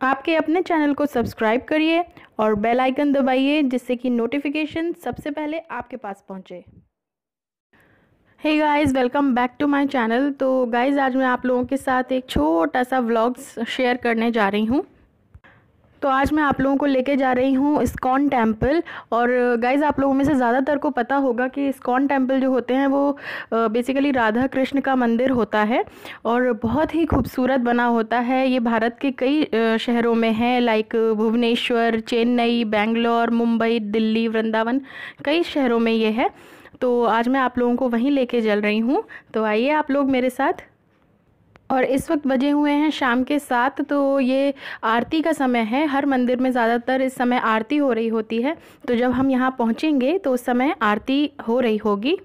आपके अपने चैनल को सब्सक्राइब करिए और बेल आइकन दबाइए जिससे कि नोटिफिकेशन सबसे पहले आपके पास पहुँचे। Hey guys welcome back to my channel तो गाइस आज मैं आप लोगों के साथ एक छोटा सा व्लॉग्स शेयर करने जा रही हूँ। तो आज मैं आप लोगों को लेके जा रही हूँ इस्कॉन टेंपल और गाइज़ आप लोगों में से ज़्यादातर को पता होगा कि इस्कॉन टेंपल जो होते हैं वो बेसिकली राधा कृष्ण का मंदिर होता है। और बहुत ही खूबसूरत बना होता है। ये भारत के कई शहरों में है लाइक भुवनेश्वर, चेन्नई, बेंगलोर, मुंबई, दिल्ली, वृंदावन, कई शहरों में ये है। तो आज मैं आप लोगों को वहीं लेके चल रही हूँ। तो आइए आप लोग मेरे साथ और इस वक्त बजे हुए हैं शाम के साथ तो ये आरती का समय है। हर मंदिर में ज़्यादातर इस समय आरती हो रही होती है। तो जब हम यहाँ पहुँचेंगे तो उस समय आरती हो रही होगी।